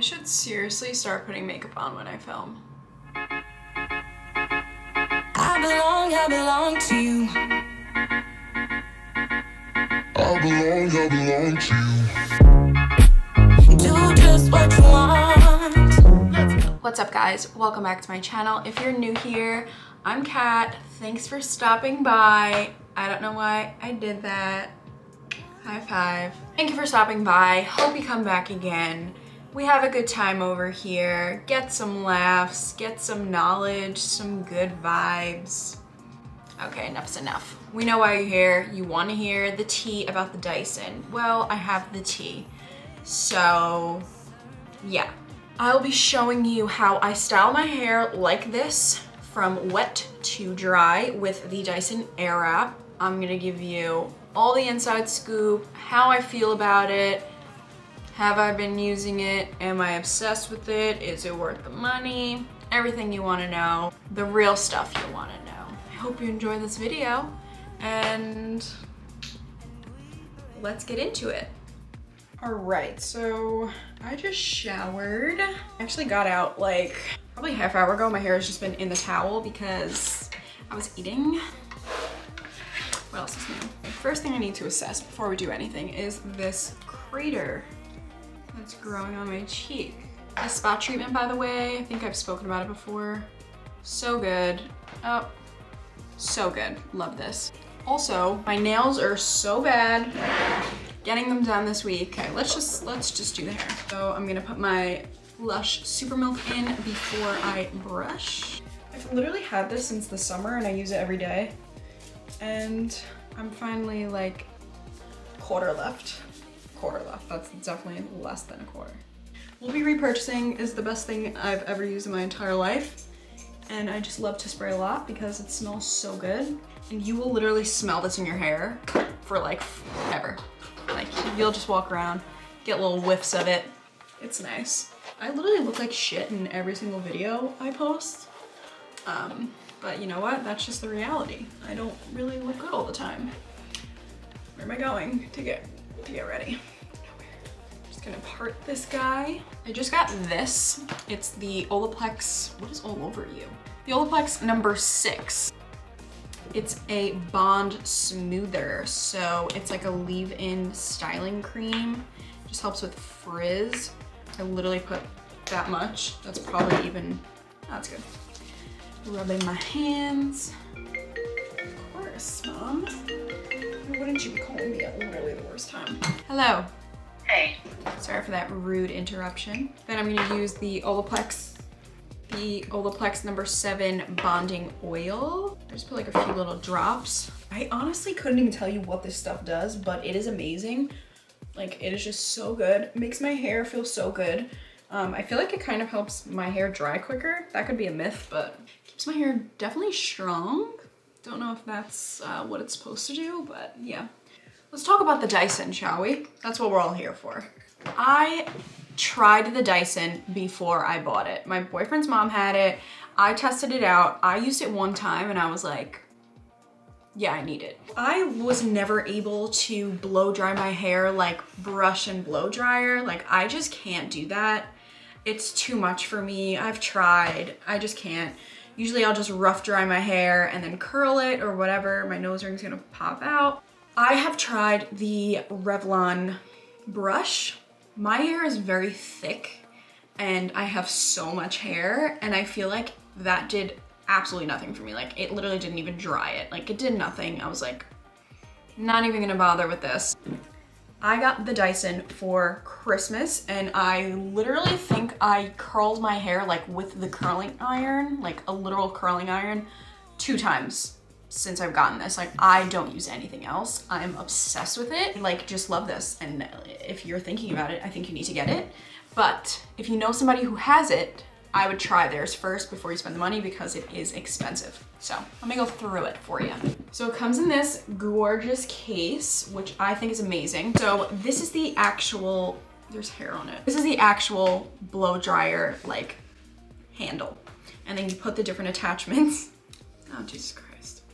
I should seriously start putting makeup on when I film. I belong, I belong to you. I belong, I belong to you. Do just what you want. What's up guys? Welcome back to my channel. If you're new here, I'm Cat. Thanks for stopping by. I don't know why I did that. High five. Thank you for stopping by. Hope you come back again. We have a good time over here. Get some laughs, get some knowledge, some good vibes. Okay, enough's enough. We know why you're here. You want to hear the tea about the Dyson. Well, I have the tea. So, yeah. I'll be showing you how I style my hair like this from wet to dry with the Dyson Airwrap. I'm gonna give you all the inside scoop, how I feel about it, have I been using it? Am I obsessed with it? Is it worth the money? Everything you wanna know, the real stuff you wanna know. I hope you enjoy this video and let's get into it. All right, so I just showered. I actually got out like probably half hour ago. My hair has just been in the towel because I was eating. What else is new? First thing I need to assess before we do anything is this crater that's growing on my cheek. A spot treatment, by the way. I think I've spoken about it before. So good. Oh, so good. Love this. Also, my nails are so bad. Getting them done this week. Okay, let's just let's just do the hair. So I'm gonna put my Lush Super Milk in before I brush. I've literally had this since the summer and I use it every day. And I'm finally like quarter left. Quarter left, that's definitely less than a quarter. We'll be repurchasing is the best thing I've ever used in my entire life. And I just love to spray a lot because it smells so good. And you will literally smell this in your hair for like ever. Like you'll just walk around, get little whiffs of it. It's nice. I literally look like shit in every single video I post. Um, but you know what? That's just the reality. I don't really look good all the time. Where am I going to get to get ready? Gonna part this guy. I just got this. It's the Olaplex, what is all over you? The Olaplex number six. It's a bond smoother. So it's like a leave-in styling cream. Just helps with frizz. I literally put that much. That's probably even, that's good. Rubbing my hands. Of course, mom. Why Wouldn't you be calling me at literally the worst time? Hello. Hey. Sorry for that rude interruption. Then I'm gonna use the Olaplex, the Olaplex number seven bonding oil. I just put like a few little drops. I honestly couldn't even tell you what this stuff does, but it is amazing. Like it is just so good. It makes my hair feel so good. Um, I feel like it kind of helps my hair dry quicker. That could be a myth, but keeps my hair definitely strong. Don't know if that's uh, what it's supposed to do, but yeah. Let's talk about the Dyson, shall we? That's what we're all here for. I tried the Dyson before I bought it. My boyfriend's mom had it. I tested it out. I used it one time and I was like, yeah, I need it. I was never able to blow dry my hair like brush and blow dryer. Like I just can't do that. It's too much for me. I've tried, I just can't. Usually I'll just rough dry my hair and then curl it or whatever. My nose ring's gonna pop out. I have tried the Revlon brush. My hair is very thick and I have so much hair and I feel like that did absolutely nothing for me. Like it literally didn't even dry it. Like it did nothing. I was like, not even gonna bother with this. I got the Dyson for Christmas and I literally think I curled my hair like with the curling iron, like a literal curling iron, two times since I've gotten this. Like I don't use anything else. I'm obsessed with it. Like just love this. And if you're thinking about it, I think you need to get it. But if you know somebody who has it, I would try theirs first before you spend the money because it is expensive. So let me go through it for you. So it comes in this gorgeous case, which I think is amazing. So this is the actual, there's hair on it. This is the actual blow dryer like handle. And then you put the different attachments. Oh, Jesus Christ.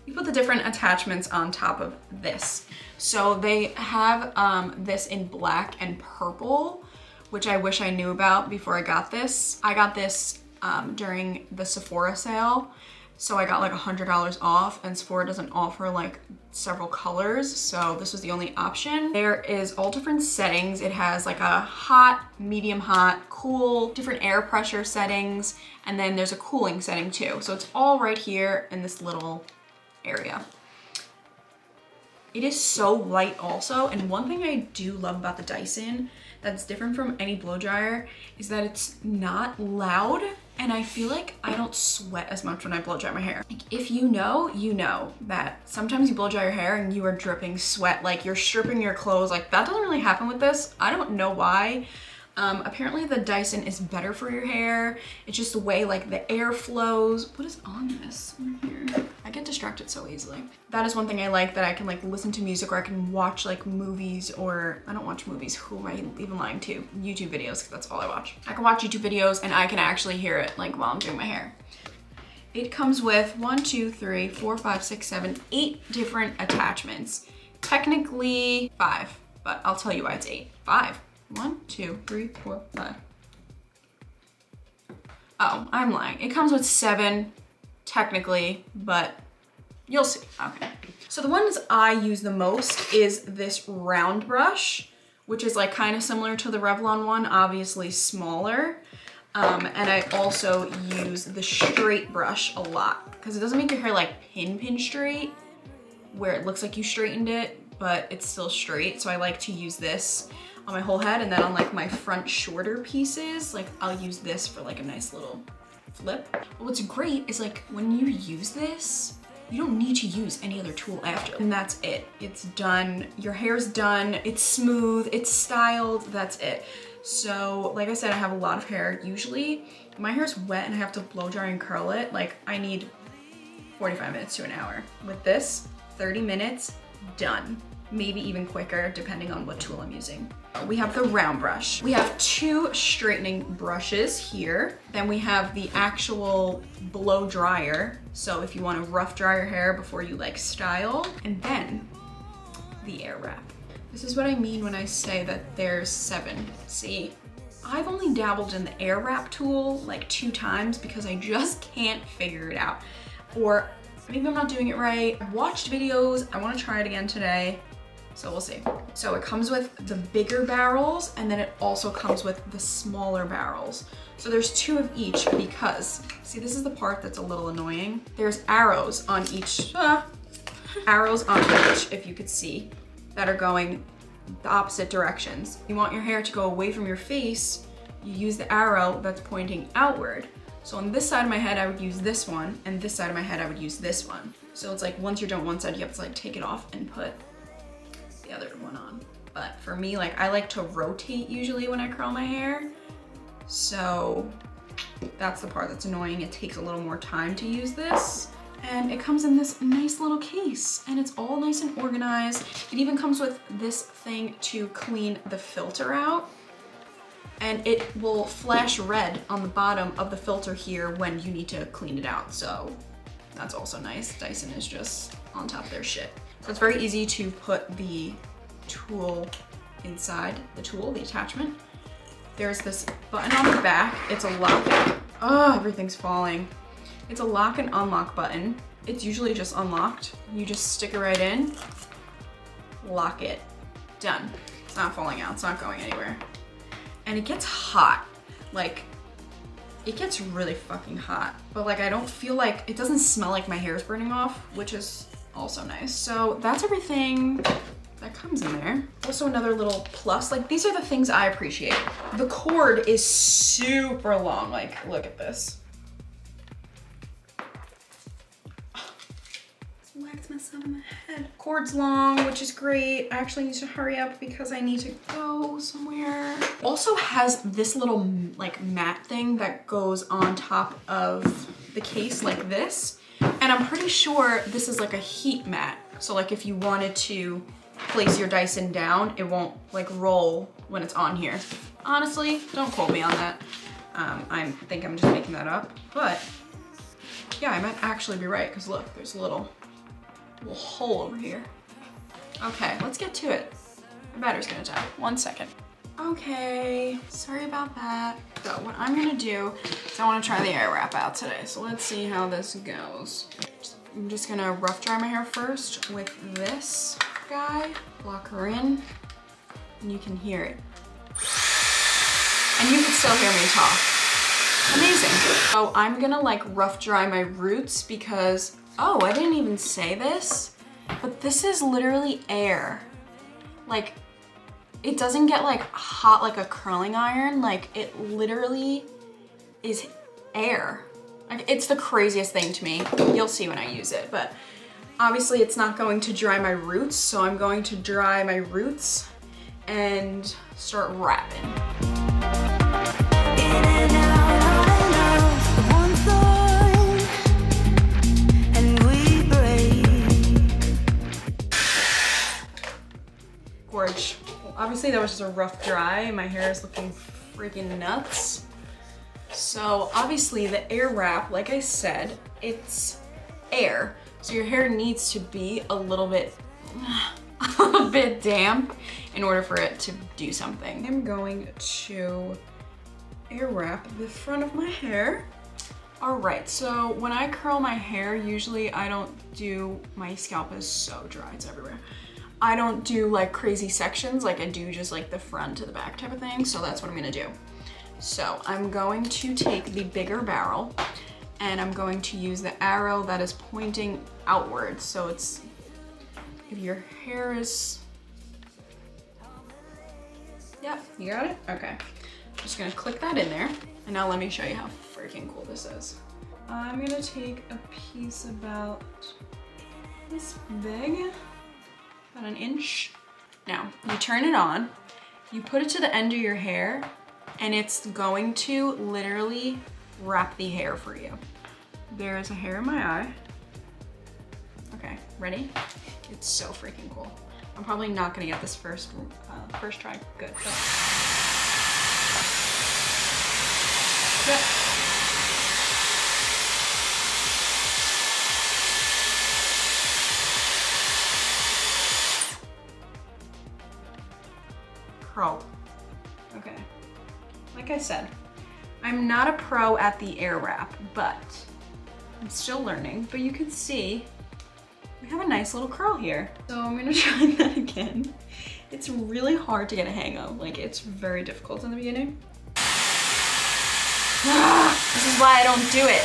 You put the different attachments on top of this. So they have um, this in black and purple, which I wish I knew about before I got this. I got this um, during the Sephora sale. So I got like a $100 off and Sephora doesn't offer like several colors. So this was the only option. There is all different settings. It has like a hot, medium hot, cool, different air pressure settings. And then there's a cooling setting too. So it's all right here in this little area. It is so light also. And one thing I do love about the Dyson that's different from any blow dryer is that it's not loud and I feel like I don't sweat as much when I blow dry my hair. Like if you know, you know that sometimes you blow dry your hair and you are dripping sweat, like you're stripping your clothes. Like that doesn't really happen with this. I don't know why. Um, apparently the Dyson is better for your hair. It's just the way like the air flows. What is on this here? I get distracted so easily. That is one thing I like that I can like listen to music or I can watch like movies or I don't watch movies. Who am I even lying to? YouTube videos because that's all I watch. I can watch YouTube videos and I can actually hear it like while I'm doing my hair. It comes with one, two, three, four, five, six, seven, eight different attachments. Technically five, but I'll tell you why it's eight. Five. One, two, three, four, five. Oh, I'm lying. It comes with seven, technically, but you'll see. Okay. So the ones I use the most is this round brush, which is like kind of similar to the Revlon one, obviously smaller. Um, and I also use the straight brush a lot because it doesn't make your hair like pin pin straight where it looks like you straightened it, but it's still straight. So I like to use this on my whole head and then on like my front shorter pieces, like I'll use this for like a nice little flip. What's great is like when you use this, you don't need to use any other tool after. And that's it. It's done. Your hair's done. It's smooth. It's styled. That's it. So like I said, I have a lot of hair. Usually my hair's wet and I have to blow dry and curl it. Like I need 45 minutes to an hour. With this, 30 minutes, done maybe even quicker depending on what tool I'm using. We have the round brush. We have two straightening brushes here. Then we have the actual blow dryer. So if you want to rough dry your hair before you like style. And then the air wrap. This is what I mean when I say that there's seven. See, I've only dabbled in the air wrap tool like two times because I just can't figure it out. Or maybe I'm not doing it right. I've watched videos, I wanna try it again today. So we'll see. So it comes with the bigger barrels and then it also comes with the smaller barrels. So there's two of each because, see this is the part that's a little annoying. There's arrows on each, ah, arrows on each, if you could see, that are going the opposite directions. You want your hair to go away from your face, you use the arrow that's pointing outward. So on this side of my head, I would use this one, and this side of my head, I would use this one. So it's like once you're done one side, you have to like take it off and put other one on. But for me, like I like to rotate usually when I curl my hair. So that's the part that's annoying. It takes a little more time to use this. And it comes in this nice little case and it's all nice and organized. It even comes with this thing to clean the filter out and it will flash red on the bottom of the filter here when you need to clean it out. So that's also nice. Dyson is just on top of their shit. So it's very easy to put the tool inside the tool, the attachment. There's this button on the back. It's a lock. Oh, everything's falling. It's a lock and unlock button. It's usually just unlocked. You just stick it right in, lock it, done. It's not falling out, it's not going anywhere. And it gets hot. Like, it gets really fucking hot. But like, I don't feel like, it doesn't smell like my hair is burning off, which is also nice. So that's everything that comes in there. Also another little plus, like these are the things I appreciate. The cord is super long, like look at this. Mess out of my head. Cord's long, which is great. I actually need to hurry up because I need to go somewhere. Also has this little like mat thing that goes on top of the case like this. And I'm pretty sure this is like a heat mat. So like if you wanted to place your Dyson down, it won't like roll when it's on here. Honestly, don't quote me on that. Um, I think I'm just making that up, but yeah, I might actually be right because look, there's a little, little hole over here. Okay, let's get to it. My battery's gonna die. One second. Okay, sorry about that. So what I'm gonna do is I wanna try the air wrap out today. So let's see how this goes. I'm just gonna rough dry my hair first with this guy. Lock her in, and you can hear it. And you can still hear me talk. Amazing. So I'm gonna like rough dry my roots because, oh, I didn't even say this, but this is literally air. Like, it doesn't get like hot like a curling iron. Like it literally is air. Like it's the craziest thing to me. You'll see when I use it, but obviously it's not going to dry my roots. So I'm going to dry my roots and start wrapping. Obviously that was just a rough dry. My hair is looking freaking nuts. So obviously the air wrap, like I said, it's air. So your hair needs to be a little bit, a bit damp in order for it to do something. I'm going to air wrap the front of my hair. All right, so when I curl my hair, usually I don't do, my scalp is so dry, it's everywhere. I don't do like crazy sections, like I do just like the front to the back type of thing, so that's what I'm gonna do. So I'm going to take the bigger barrel and I'm going to use the arrow that is pointing outwards. So it's, if your hair is, yeah, you got it? Okay. Just gonna click that in there. And now let me show you how freaking cool this is. I'm gonna take a piece about this big, about an inch. Now, you turn it on, you put it to the end of your hair, and it's going to literally wrap the hair for you. There's a hair in my eye. Okay, ready? It's so freaking cool. I'm probably not gonna get this first uh, first try. Good. Go. Yep. Not a pro at the air wrap, but I'm still learning. But you can see we have a nice little curl here. So I'm gonna try that again. It's really hard to get a hang of. Like it's very difficult in the beginning. this is why I don't do it.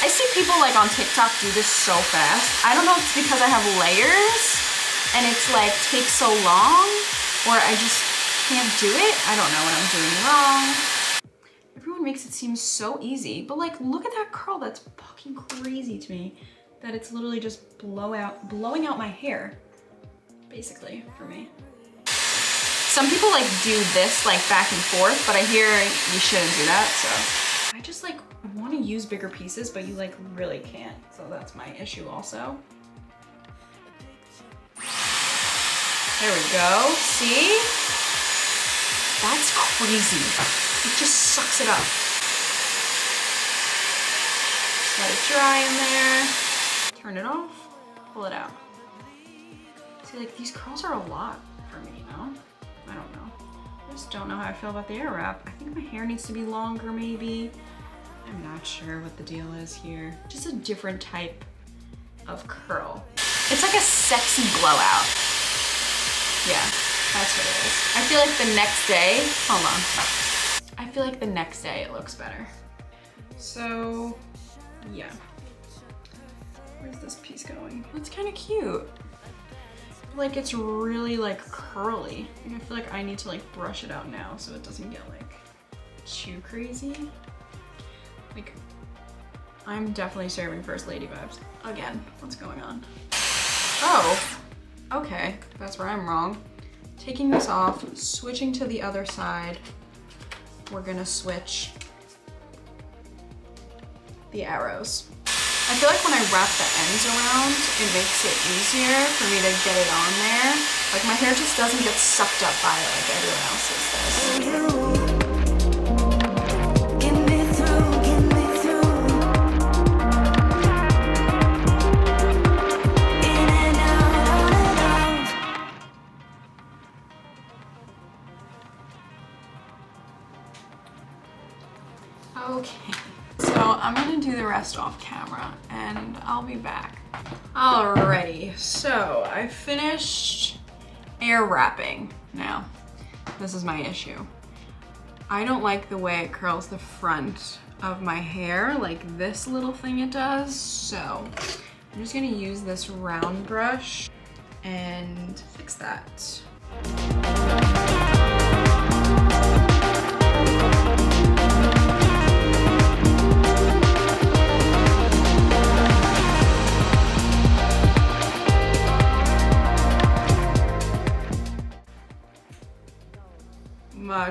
I see people like on TikTok do this so fast. I don't know if it's because I have layers and it's like takes so long or I just can't do it. I don't know what I'm doing wrong. Everyone makes it seem so easy, but like look at that curl. That's fucking crazy to me that it's literally just blow out, blowing out my hair, basically for me. Some people like do this like back and forth, but I hear you shouldn't do that, so. I just like want to use bigger pieces, but you like really can't. So that's my issue also. There we go, see? That's crazy. It just sucks it up. Just let it dry in there. Turn it off, pull it out. See, like these curls are a lot for me, you know? I don't know. I just don't know how I feel about the air wrap. I think my hair needs to be longer maybe. I'm not sure what the deal is here. Just a different type of curl. It's like a sexy blowout. Yeah, that's what it is. I feel like the next day, hold on. I feel like the next day it looks better. So, yeah. Where's this piece going? It's kind of cute. Like it's really like curly. I feel like I need to like brush it out now so it doesn't get like too crazy. Like, I'm definitely serving first lady vibes. Again, what's going on? Oh, okay, that's where I'm wrong. Taking this off, switching to the other side, we're gonna switch the arrows. I feel like when I wrap the ends around, it makes it easier for me to get it on there. Like my hair just doesn't get sucked up by it like everyone else's does. Okay, so I'm gonna do the rest off camera and I'll be back. Alrighty, so I finished air wrapping. Now, this is my issue. I don't like the way it curls the front of my hair, like this little thing it does. So I'm just gonna use this round brush and fix that.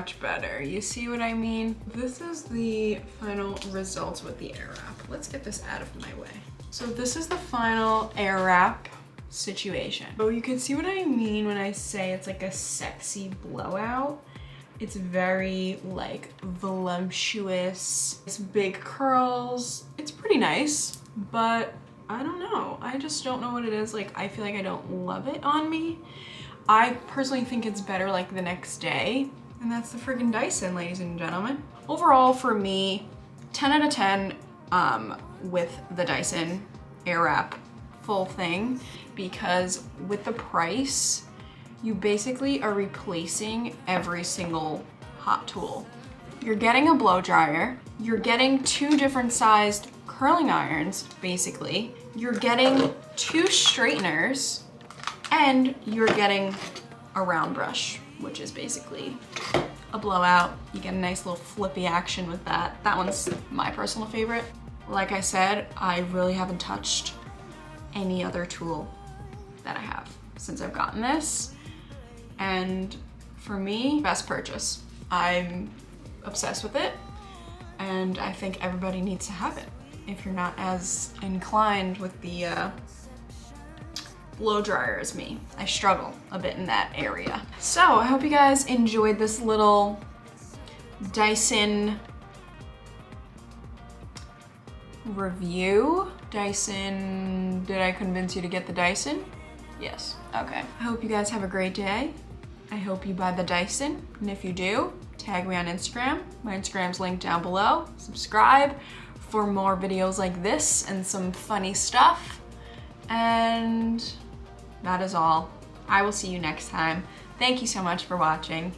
Much better. You see what I mean? This is the final results with the air wrap. Let's get this out of my way. So this is the final air wrap situation. So you can see what I mean when I say it's like a sexy blowout. It's very like voluptuous. It's big curls. It's pretty nice, but I don't know. I just don't know what it is. Like I feel like I don't love it on me. I personally think it's better like the next day. And that's the friggin' Dyson, ladies and gentlemen. Overall for me, 10 out of 10 um, with the Dyson Airwrap full thing because with the price, you basically are replacing every single hot tool. You're getting a blow dryer, you're getting two different sized curling irons, basically. You're getting two straighteners, and you're getting a round brush, which is basically a blowout. You get a nice little flippy action with that. That one's my personal favorite. Like I said, I really haven't touched any other tool that I have since I've gotten this. And for me, best purchase. I'm obsessed with it and I think everybody needs to have it if you're not as inclined with the uh, blow dryer as me. I struggle a bit in that area. So I hope you guys enjoyed this little Dyson review. Dyson, did I convince you to get the Dyson? Yes, okay. I hope you guys have a great day. I hope you buy the Dyson, and if you do, tag me on Instagram. My Instagram's linked down below. Subscribe for more videos like this and some funny stuff. And that is all. I will see you next time. Thank you so much for watching.